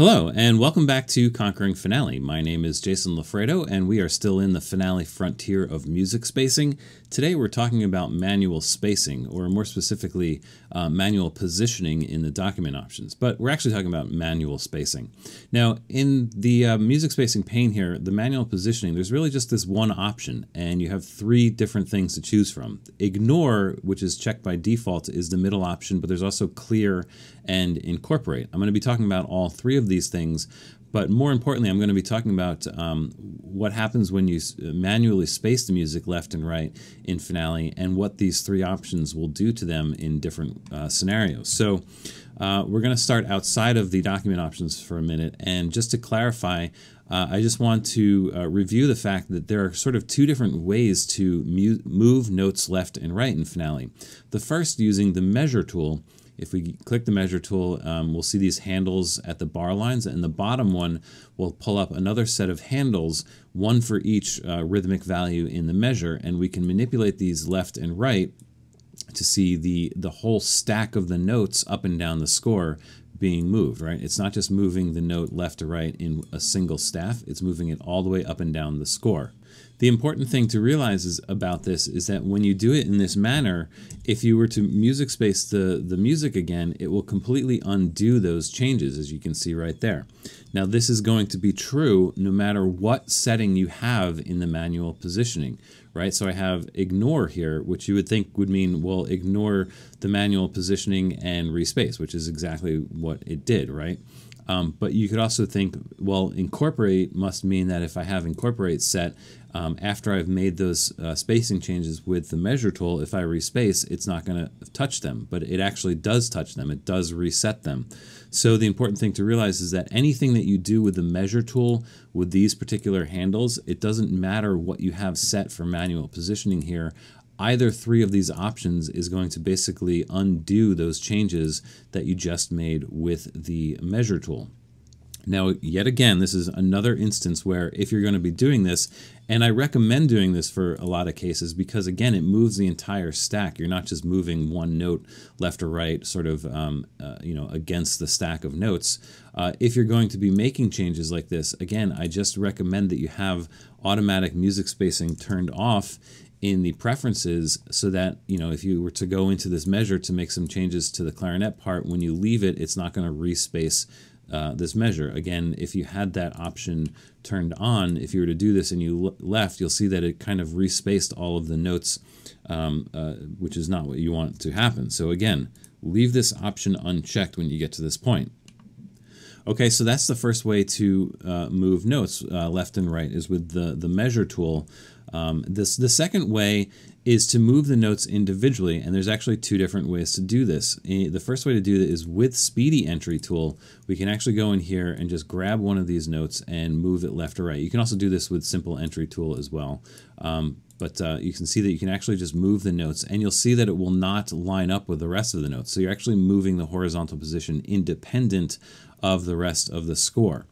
Hello, and welcome back to Conquering Finale. My name is Jason Lafredo, and we are still in the finale frontier of music spacing. Today we're talking about manual spacing, or more specifically, uh, manual positioning in the document options. But we're actually talking about manual spacing. Now, in the uh, music spacing pane here, the manual positioning, there's really just this one option, and you have three different things to choose from. Ignore, which is checked by default, is the middle option, but there's also clear and incorporate. I'm going to be talking about all three of these things, but more importantly, I'm going to be talking about um, what happens when you manually space the music left and right in Finale and what these three options will do to them in different uh, scenarios. So uh, we're going to start outside of the document options for a minute. And just to clarify, uh, I just want to uh, review the fact that there are sort of two different ways to move notes left and right in Finale. The first using the measure tool if we click the measure tool, um, we'll see these handles at the bar lines, and the bottom one will pull up another set of handles, one for each uh, rhythmic value in the measure, and we can manipulate these left and right to see the, the whole stack of the notes up and down the score being moved, right? It's not just moving the note left to right in a single staff, it's moving it all the way up and down the score. The important thing to realize is about this is that when you do it in this manner, if you were to music space the, the music again, it will completely undo those changes, as you can see right there. Now, this is going to be true no matter what setting you have in the manual positioning, right? So I have ignore here, which you would think would mean, well, ignore the manual positioning and respace, which is exactly what it did, right? Um, but you could also think, well, incorporate must mean that if I have incorporate set, um, after I've made those uh, spacing changes with the measure tool, if I respace, it's not going to touch them, but it actually does touch them. It does reset them. So the important thing to realize is that anything that you do with the measure tool with these particular handles, it doesn't matter what you have set for manual positioning here either three of these options is going to basically undo those changes that you just made with the measure tool. Now, yet again, this is another instance where if you're going to be doing this, and I recommend doing this for a lot of cases because, again, it moves the entire stack. You're not just moving one note left or right, sort of, um, uh, you know, against the stack of notes. Uh, if you're going to be making changes like this, again, I just recommend that you have automatic music spacing turned off in the preferences so that you know if you were to go into this measure to make some changes to the clarinet part when you leave it it's not going to respace uh, this measure. Again if you had that option turned on if you were to do this and you left you'll see that it kind of respaced all of the notes um, uh, which is not what you want to happen. So again leave this option unchecked when you get to this point. Okay so that's the first way to uh, move notes uh, left and right is with the the measure tool um, this, the second way is to move the notes individually, and there's actually two different ways to do this. The first way to do that is with Speedy Entry tool, we can actually go in here and just grab one of these notes and move it left or right. You can also do this with Simple Entry tool as well. Um, but uh, you can see that you can actually just move the notes and you'll see that it will not line up with the rest of the notes. So you're actually moving the horizontal position independent of the rest of the score.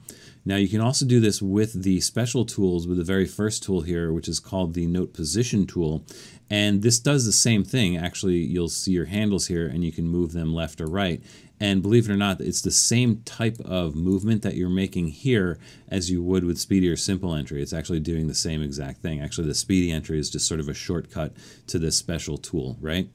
Now you can also do this with the special tools with the very first tool here, which is called the note position tool. And this does the same thing. Actually, you'll see your handles here and you can move them left or right. And believe it or not, it's the same type of movement that you're making here as you would with speedy or simple entry. It's actually doing the same exact thing. Actually, the speedy entry is just sort of a shortcut to this special tool, right?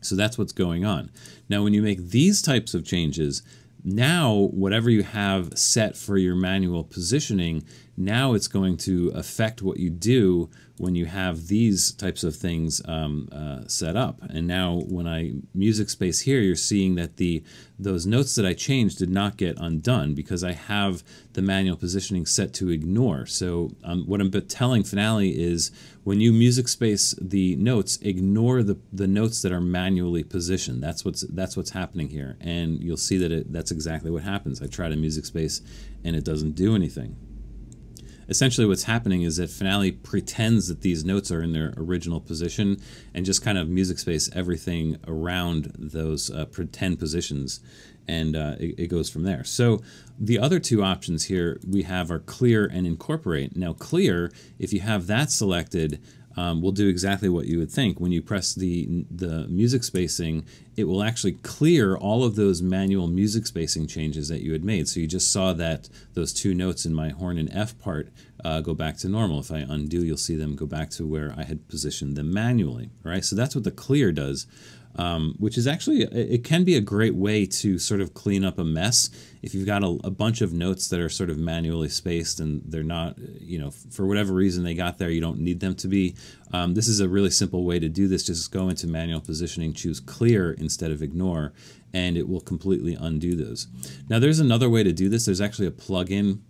So that's what's going on. Now, when you make these types of changes, now whatever you have set for your manual positioning now it's going to affect what you do when you have these types of things um, uh, set up. And now when I music space here, you're seeing that the those notes that I changed did not get undone because I have the manual positioning set to ignore. So um, what I'm telling Finale is when you music space the notes, ignore the, the notes that are manually positioned. That's what's that's what's happening here. And you'll see that it, that's exactly what happens. I try to music space and it doesn't do anything essentially what's happening is that Finale pretends that these notes are in their original position and just kind of music space everything around those uh, pretend positions and uh, it, it, goes from there. So the other two options here we have are clear and incorporate. Now clear, if you have that selected, um, will do exactly what you would think. When you press the the music spacing, it will actually clear all of those manual music spacing changes that you had made. So you just saw that those two notes in my horn and F part uh, go back to normal. If I undo, you'll see them go back to where I had positioned them manually. Right. So that's what the clear does um, which is actually it can be a great way to sort of clean up a mess if you've got a, a, bunch of notes that are sort of manually spaced and they're not you know for whatever reason they got there you don't need them to be. Um, this is a really simple way to do this. Just go into manual positioning choose clear instead of ignore and it will completely undo those. Now there's another way to do this. There's actually a plugin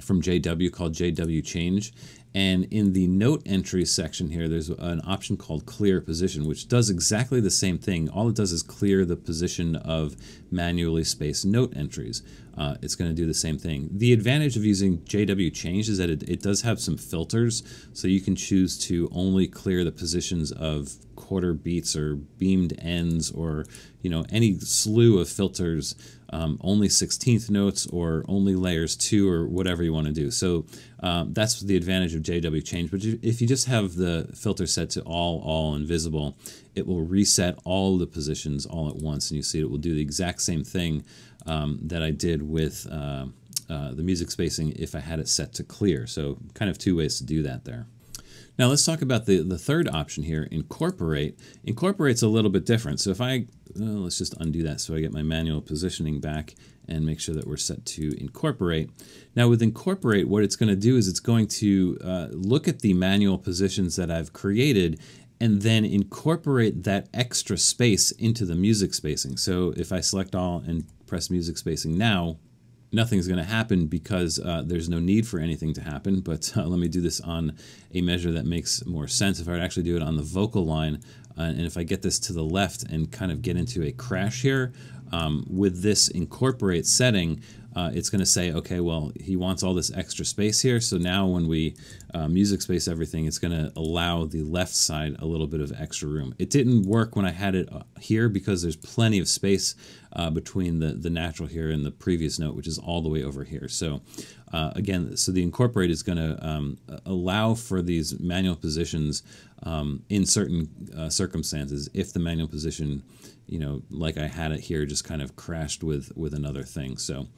from JW called JW Change and in the note entry section here, there's an option called clear position, which does exactly the same thing. All it does is clear the position of manually spaced note entries. Uh, it's going to do the same thing. The advantage of using JW Change is that it, it does have some filters, so you can choose to only clear the positions of quarter beats or beamed ends or you know any slew of filters um, only 16th notes or only layers 2 or whatever you want to do so um, that's the advantage of JW change but if you just have the filter set to all all invisible it will reset all the positions all at once and you see it will do the exact same thing um, that I did with uh, uh, the music spacing if I had it set to clear so kind of two ways to do that there now let's talk about the, the third option here, incorporate. Incorporate's a little bit different. So if I, well, let's just undo that so I get my manual positioning back and make sure that we're set to incorporate. Now with incorporate, what it's going to do is it's going to uh, look at the manual positions that I've created and then incorporate that extra space into the music spacing. So if I select all and press music spacing now, nothing's going to happen because uh, there's no need for anything to happen. But uh, let me do this on a measure that makes more sense. If I actually do it on the vocal line, uh, and if I get this to the left and kind of get into a crash here, um, with this incorporate setting, uh, it's going to say, okay, well, he wants all this extra space here. So now when we uh, music space everything, it's going to allow the left side a little bit of extra room. It didn't work when I had it uh, here because there's plenty of space uh, between the, the natural here and the previous note, which is all the way over here. So uh, again, so the incorporate is going to um, allow for these manual positions um, in certain uh, circumstances if the manual position you know, like I had it here, just kind of crashed with with another thing. So,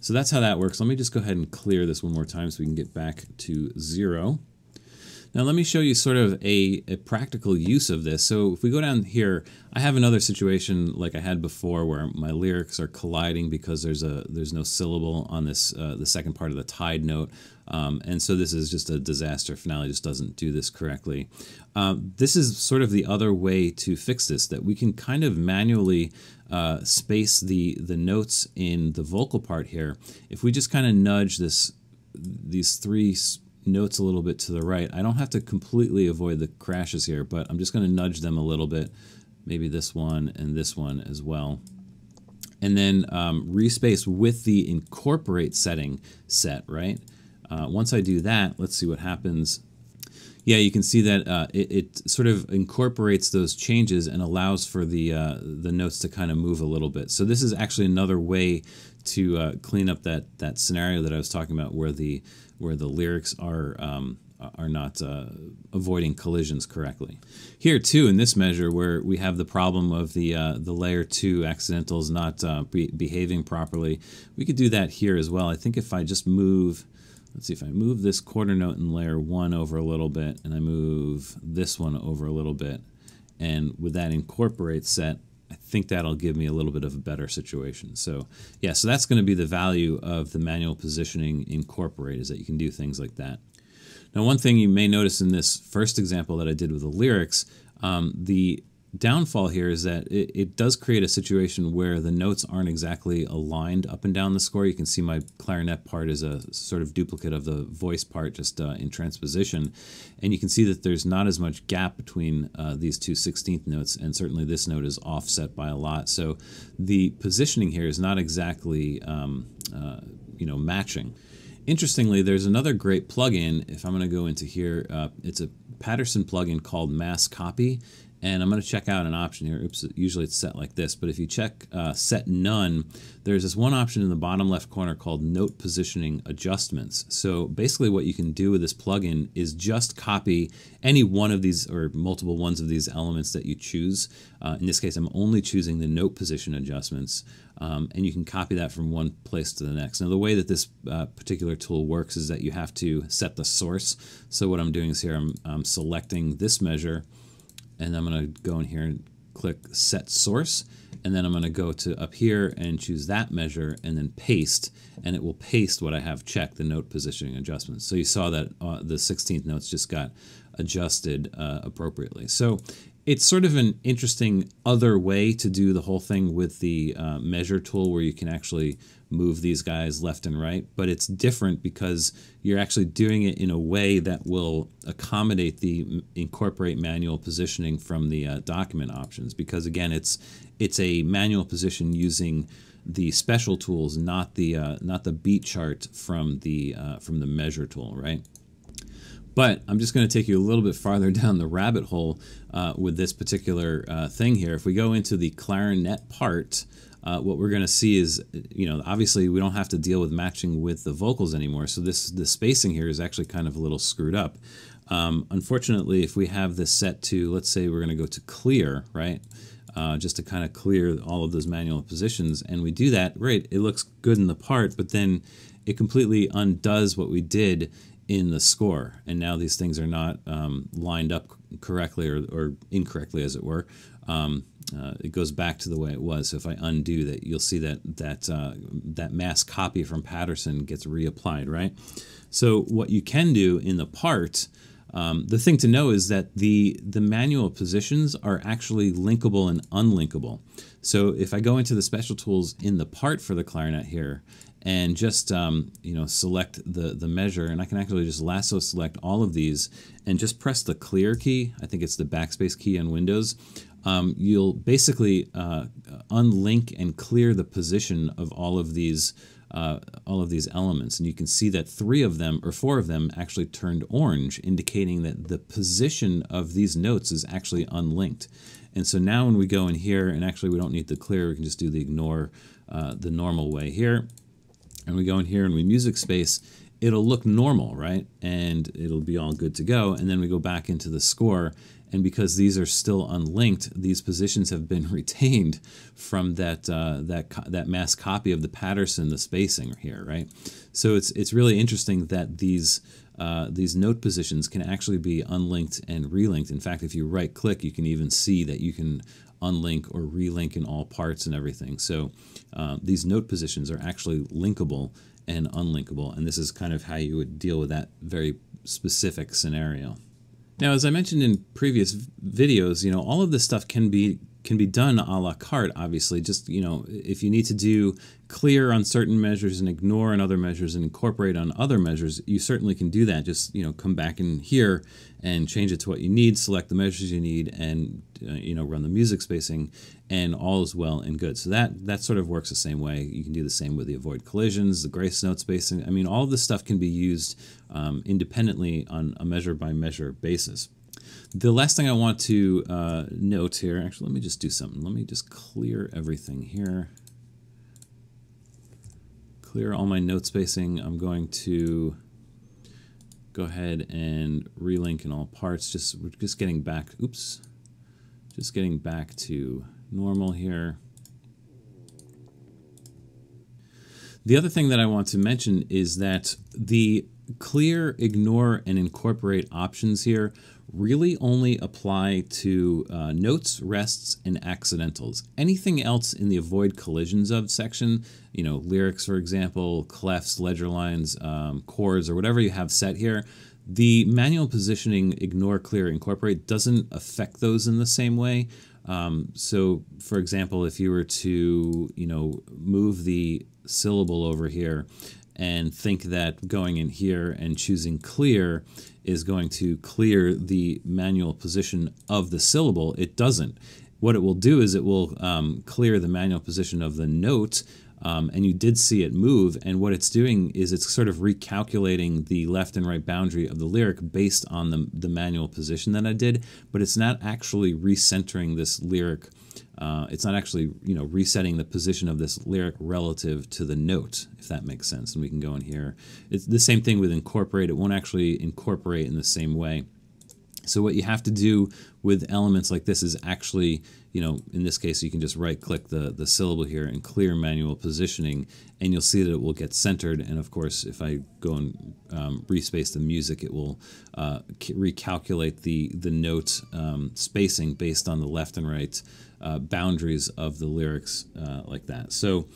so that's how that works. Let me just go ahead and clear this one more time so we can get back to zero. Now let me show you sort of a, a practical use of this. So if we go down here, I have another situation like I had before where my lyrics are colliding because there's a there's no syllable on this uh, the second part of the tied note. Um, and so this is just a disaster. Finale just doesn't do this correctly. Um, this is sort of the other way to fix this, that we can kind of manually uh, space the, the notes in the vocal part here. If we just kind of nudge this these three notes a little bit to the right. I don't have to completely avoid the crashes here, but I'm just going to nudge them a little bit. Maybe this one and this one as well. And then um, respace with the incorporate setting set, right? Uh, once I do that, let's see what happens. Yeah, you can see that uh, it, it, sort of incorporates those changes and allows for the uh, the notes to kind of move a little bit. So this is actually another way to uh, clean up that that scenario that I was talking about, where the where the lyrics are um, are not uh, avoiding collisions correctly. Here too, in this measure, where we have the problem of the uh, the layer two accidentals not uh, be behaving properly, we could do that here as well. I think if I just move, let's see if I move this quarter note in layer one over a little bit, and I move this one over a little bit, and with that incorporate set, I think that'll give me a little bit of a better situation. So yeah, so that's going to be the value of the manual positioning incorporate is that you can do things like that. Now, one thing you may notice in this first example that I did with the lyrics, um, the downfall here is that it, it, does create a situation where the notes aren't exactly aligned up and down the score. You can see my clarinet part is a sort of duplicate of the voice part just uh, in transposition. And you can see that there's not as much gap between uh, these two 16th notes, and certainly this note is offset by a lot. So the positioning here is not exactly um, uh, you know matching. Interestingly, there's another great plugin. If I'm going to go into here, uh, it's a Patterson plugin called Mass Copy, and I'm going to check out an option here. Oops, usually it's set like this, but if you check uh, set none, there's this one option in the bottom left corner called note positioning adjustments. So basically what you can do with this plugin is just copy any one of these or multiple ones of these elements that you choose. Uh, in this case, I'm only choosing the note position adjustments, um, and you can copy that from one place to the next. Now the way that this uh, particular tool works is that you have to set the source. So what I'm doing is here, I'm, I'm selecting this measure, and I'm going to go in here and click set source. And then I'm going to go to up here and choose that measure and then paste. And it will paste what I have checked the note positioning adjustments. So you saw that uh, the 16th notes just got adjusted uh, appropriately. So it's sort of an interesting other way to do the whole thing with the uh, measure tool where you can actually move these guys left and right, but it's different because you're actually doing it in a way that will accommodate the incorporate manual positioning from the uh, document options. Because again it's it's a manual position using the special tools not the uh, not the beat chart from the uh, from the measure tool right but I'm just going to take you a little bit farther down the rabbit hole uh, with this particular uh, thing here. If we go into the clarinet part, uh, what we're going to see is, you know, obviously we don't have to deal with matching with the vocals anymore. So this the spacing here is actually kind of a little screwed up. Um, unfortunately, if we have this set to, let's say we're going to go to clear, right? Uh, just to kind of clear all of those manual positions. And we do that, right, it looks good in the part, but then it completely undoes what we did in the score. And now these things are not um, lined up correctly or, or, incorrectly, as it were. Um, uh, it goes back to the way it was. So if I undo that, you'll see that that uh, that mass copy from Patterson gets reapplied, right? So what you can do in the part, um, the thing to know is that the the manual positions are actually linkable and unlinkable. So if I go into the special tools in the part for the clarinet here, and just um, you know select the the measure and I can actually just lasso select all of these and just press the clear key I think it's the backspace key on Windows um, you'll basically uh, unlink and clear the position of all of these uh, all of these elements. And you can see that three of them or four of them actually turned orange indicating that the position of these notes is actually unlinked. And so now when we go in here and actually we don't need the clear we can just do the ignore uh, the normal way here. And we go in here and we music space it'll look normal right? And it'll be all good to go. And then we go back into the score and because these are still unlinked, these positions have been retained from that uh, that that mass copy of the Patterson, the spacing here, right? So it's it's really interesting that these uh, these note positions can actually be unlinked and relinked. In fact, if you right click, you can even see that you can unlink or relink in all parts and everything. So uh, these note positions are actually linkable and unlinkable, and this is kind of how you would deal with that very specific scenario. Now, as I mentioned in previous videos, you know, all of this stuff can be can be done a la carte, obviously. Just, you know, if you need to do clear on certain measures and ignore on other measures and incorporate on other measures, you certainly can do that. Just, you know, come back in here and change it to what you need, select the measures you need, and, uh, you know, run the music spacing, and all is well and good. So that, that sort of works the same way. You can do the same with the avoid collisions, the grace note spacing. I mean, all this stuff can be used um, independently on a measure by measure basis. The last thing I want to uh, note here, actually, let me just do something. Let me just clear everything here. Clear all my note spacing. I'm going to go ahead and relink in all parts. Just We're just getting back, oops, just getting back to normal here. The other thing that I want to mention is that the clear, ignore, and incorporate options here really only apply to uh, notes, rests, and accidentals. Anything else in the avoid collisions of section, you know, lyrics, for example, clefs, ledger lines, um, chords, or whatever you have set here, the manual positioning ignore, clear, incorporate doesn't affect those in the same way. Um, so, for example, if you were to, you know, move the syllable over here and think that going in here and choosing clear is going to clear the manual position of the syllable. It doesn't. What it will do is it will um, clear the manual position of the note Um, and you did see it move. And what it's doing is it's sort of recalculating the left and right boundary of the lyric based on the, the manual position that I did, but it's not actually recentering this lyric. Uh, it's not actually, you know, resetting the position of this lyric relative to the note, if that makes sense. And we can go in here. It's the same thing with incorporate. It won't actually incorporate in the same way. So what you have to do with elements like this is actually, you know, in this case, you can just right click the, the syllable here and clear manual positioning, and you'll see that it will get centered. And of course, if I go and um, respace the music, it will uh, recalculate the, the note um, spacing based on the left and right uh, boundaries of the lyrics uh, like that. So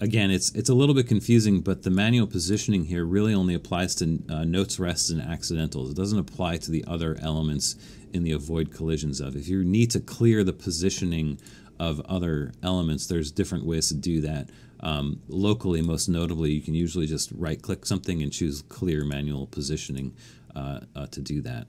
again, it's it's a little bit confusing, but the manual positioning here really only applies to uh, notes, rests, and accidentals. It doesn't apply to the other elements in the avoid collisions of. If you need to clear the positioning of other elements, there's different ways to do that. Um, locally, most notably, you can usually just right-click something and choose clear manual positioning uh, uh, to do that.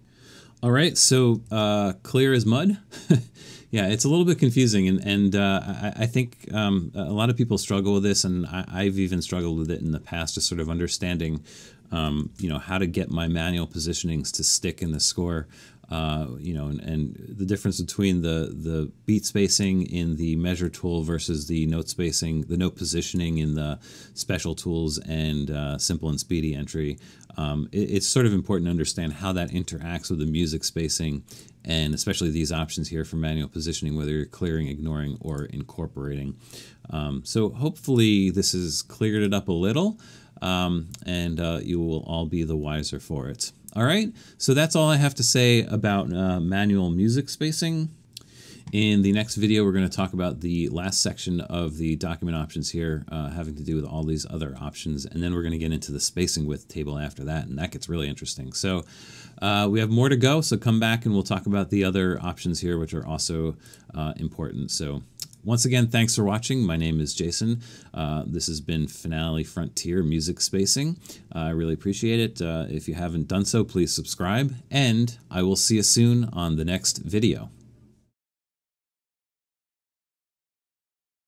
All right, so uh, clear as mud. Yeah, it's a little bit confusing, and and uh, I, I, think um, a lot of people struggle with this, and I, have even struggled with it in the past, just sort of understanding, um, you know, how to get my manual positionings to stick in the score. Uh, you know, and, and, the difference between the the beat spacing in the measure tool versus the note spacing, the note positioning in the special tools and uh, simple and speedy entry. Um, it, it's sort of important to understand how that interacts with the music spacing and especially these options here for manual positioning, whether you're clearing, ignoring, or incorporating. Um, so hopefully this has cleared it up a little, um, and uh, you will all be the wiser for it. All right, so that's all I have to say about uh, manual music spacing. In the next video, we're going to talk about the last section of the document options here, uh, having to do with all these other options, and then we're going to get into the spacing width table after that, and that gets really interesting. So uh, we have more to go, so come back and we'll talk about the other options here, which are also uh, important. So once again, thanks for watching. My name is Jason. Uh, this has been Finale Frontier Music Spacing. Uh, I really appreciate it. Uh, if you haven't done so, please subscribe, and I will see you soon on the next video.